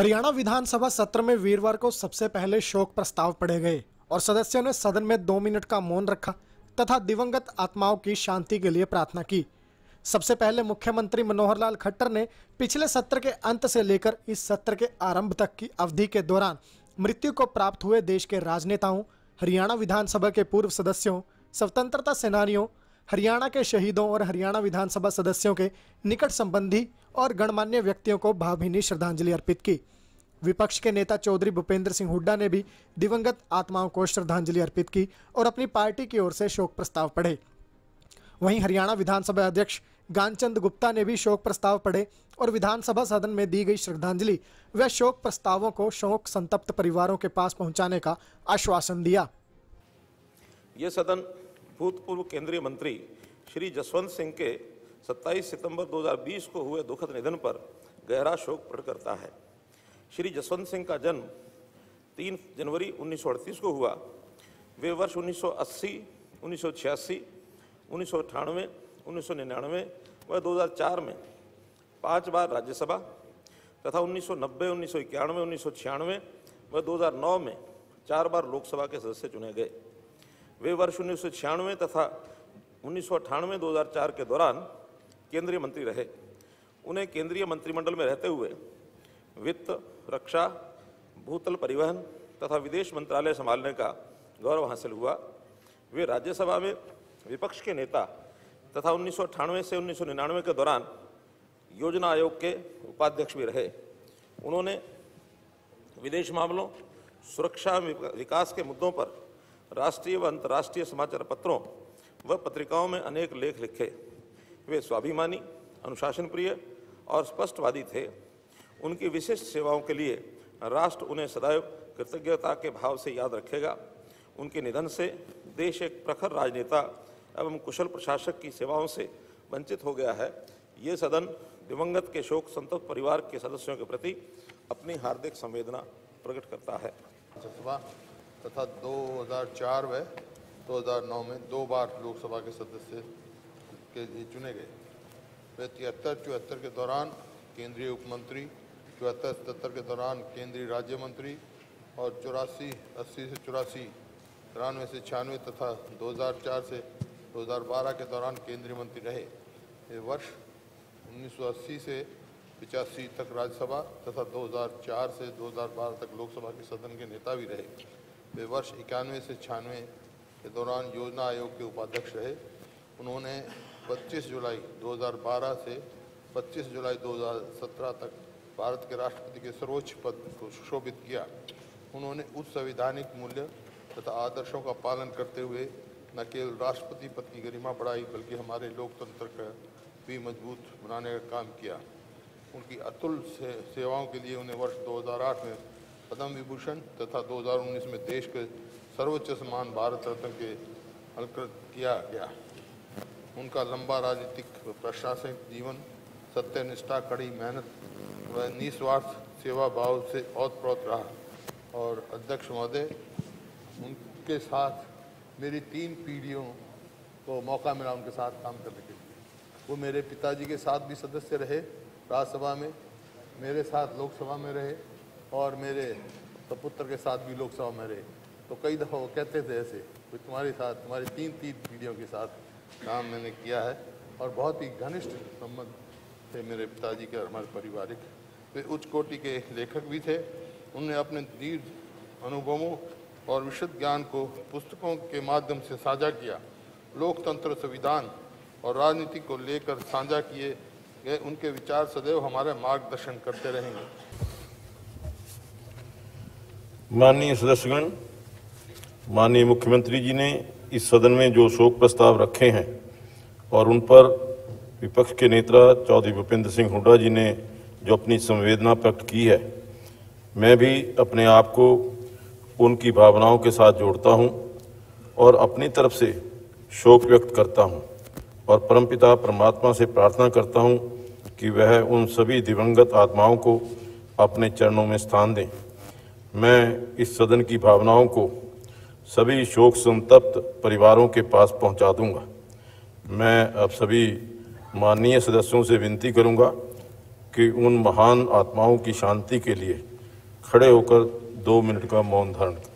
हरियाणा विधानसभा सत्र में वीरवार को सबसे पहले शोक प्रस्ताव पढ़े गए और सदस्यों ने सदन में दो मिनट का मौन रखा तथा दिवंगत आत्माओं की शांति के लिए प्रार्थना की। सबसे पहले मुख्यमंत्री मनोहर लाल खट्टर ने पिछले सत्र के अंत से लेकर इस सत्र के आरंभ तक की अवधि के दौरान मृत्यु को प्राप्त हुए देश के राजनेताओं, हरियाणा विधानसभा के पूर्व सदस्यों, स्वतंत्रता सेनानियों, हरियाणा के शहीदों और हरियाणा विधानसभा सदस्यों के निकट संबंधी और गणमान्य व्यक्तियों को भावभीनी श्रद्धांजलि अर्पित की। विपक्ष के नेता चौधरी भूपेंद्र सिंह हुड्डा ने भी दिवंगत आत्माओं को श्रद्धांजलि अर्पित की और अपनी पार्टी की ओर से शोक प्रस्ताव पढ़े। वहीं हरियाणा विधानसभा अध्यक्ष गानचंद गुप्ता ने भी शोक प्रस्ताव पढ़े और विधानसभा सदन में दी गई श्रद्धांजलि व शोक प्रस्तावों को शोक संतप्त परिवारों के पास पहुँचाने का आश्वासन दिया। ये सदन भूतपूर्व केंद्रीय मंत्री श्री जसवंत सिंह के 27 सितंबर 2020 को हुए दुखद निधन पर गहरा शोक प्रकट करता है श्री जसवंत सिंह का जन्म 3 जनवरी 1938 को हुआ वे वर्ष 1980, 1986, उन्नीस सौ अठानवे उन्नीस सौ निन्यानवे व 2004 में पाँच बार राज्यसभा तथा 1990, उन्नीस सौ इक्यानवे उन्नीस व 2009 में चार बार लोकसभा के सदस्य चुने गए वे वर्ष उन्नीस सौ छियानवे तथा उन्नीस सौ अट्ठानवे दो के दौरान केंद्रीय मंत्री रहे, उन्हें केंद्रीय मंत्रिमंडल में रहते हुए वित्त, रक्षा, भूतल परिवहन तथा विदेश मंत्रालय संभालने का गौरव हासिल हुआ। वे राज्यसभा में विपक्ष के नेता तथा उन्नीस सौ अठानवे से उन्नीस सौ निन्यानवे के दौरान योजना आयोग के उपाध्यक्ष भी रहे। उन्होंने विदेश मामलों, सुरक्षा विकास के मुद्दों पर राष्ट्रीय व अंतर्राष्ट्रीय समाचार पत्रों व पत्रिकाओं में अनेक लेख लिखे। वे स्वाभिमानी अनुशासन प्रिय और स्पष्टवादी थे। उनकी विशिष्ट सेवाओं के लिए राष्ट्र उन्हें सदैव कृतज्ञता के भाव से याद रखेगा। उनके निधन से देश एक प्रखर राजनेता एवं कुशल प्रशासक की सेवाओं से वंचित हो गया है। ये सदन दिवंगत के शोक, संतप्त परिवार के सदस्यों के प्रति अपनी हार्दिक संवेदना प्रकट करता है। तथा 2004 व 2009 में दो बार लोकसभा के सदस्य के चुने गए। वे तिहत्तर चौहत्तर के दौरान केंद्रीय उपमंत्री, चौहत्तर सतहत्तर के दौरान केंद्रीय राज्य मंत्री और चौरासी, अस्सी से चौरासी, तिरानवे से छियानवे तथा 2004 से 2012 के दौरान केंद्रीय मंत्री रहे। ये वर्ष 1980 से पिचासी तक राज्यसभा तथा 2004 से 2012 तक लोकसभा के सदन के नेता भी रहे। वे वर्ष इक्यानवे से छियानवे के दौरान योजना आयोग के उपाध्यक्ष रहे। उन्होंने 25 जुलाई 2012 से 25 जुलाई 2017 तक भारत के राष्ट्रपति के सर्वोच्च पद को सुशोभित किया। उन्होंने उस संवैधानिक मूल्य तथा आदर्शों का पालन करते हुए न केवल राष्ट्रपति पद की गरिमा बढ़ाई बल्कि हमारे लोकतंत्र का भी मज़बूत बनाने का काम किया। उनकी अतुल से, सेवाओं के लिए उन्हें वर्ष 2008 में पद्म विभूषण तथा 2019 में देश के सर्वोच्च सम्मान भारत रत्न के अलकृत किया गया। उनका लंबा राजनीतिक प्रशासनिक जीवन, सत्यनिष्ठा, कड़ी मेहनत व निस्वार्थ सेवा भाव से ओतप्रोत रहा और अध्यक्ष महोदय, उनके साथ मेरी तीन पीढ़ियों को मौका मिला उनके साथ काम करने के लिए। वो मेरे पिताजी के साथ भी सदस्य रहे राज्यसभा में, मेरे साथ लोकसभा में रहे और मेरे सपुत्र के साथ भी लोकसभा में रहे। तो कई दफ़ा वो कहते थे ऐसे कि तुम्हारे साथ, तुम्हारी तीन तीन पीढ़ियों के साथ काम मैंने किया है और बहुत ही घनिष्ठ संबंध थे मेरे पिताजी के और हमारे पारिवारिक। वे उच्च कोटि के लेखक भी थे। उन्होंने अपने दीर्घ अनुभवों और विशुद्ध ज्ञान को पुस्तकों के माध्यम से साझा किया। लोकतंत्र संविधान और राजनीति को लेकर साझा किए गए उनके विचार सदैव हमारे मार्गदर्शन करते रहेंगे। माननीय सदस्यगण, माननीय मुख्यमंत्री जी ने इस सदन में जो शोक प्रस्ताव रखे हैं और उन पर विपक्ष के नेता चौधरी भूपेंद्र सिंह हुड्डा जी ने जो अपनी संवेदना प्रकट की है, मैं भी अपने आप को उनकी भावनाओं के साथ जोड़ता हूँ और अपनी तरफ़ से शोक व्यक्त करता हूँ और परमपिता परमात्मा से प्रार्थना करता हूँ कि वह उन सभी दिवंगत आत्माओं को अपने चरणों में स्थान दें। मैं इस सदन की भावनाओं को सभी शोक संतप्त परिवारों के पास पहुँचा दूँगा। मैं अब सभी माननीय सदस्यों से विनती करूँगा कि उन महान आत्माओं की शांति के लिए खड़े होकर दो मिनट का मौन धारण करें।